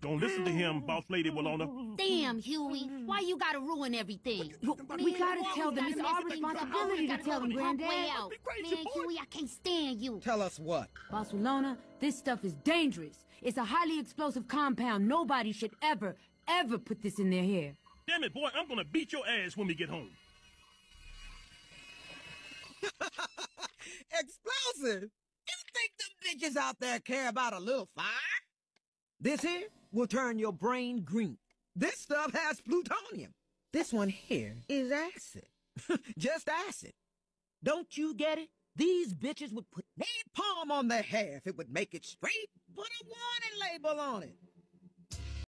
Don't listen to him, boss lady Walona. Damn, Huey. Why you gotta ruin everything? We gotta tell them. It's our responsibility to tell them, Granddad. Way out. Man, Huey, I can't stand you. Tell us what? Boss Walona, this stuff is dangerous. It's a highly explosive compound. Nobody should ever, ever put this in their hair. Damn it, boy, I'm gonna beat your ass when we get home. Explosive? You think them bitches out there care about a little fire? This here will turn your brain green. This stuff has plutonium. This one here is acid. Just acid. Don't you get it? These bitches would put napalm on their hair if it would make it straight. Put a warning label on it.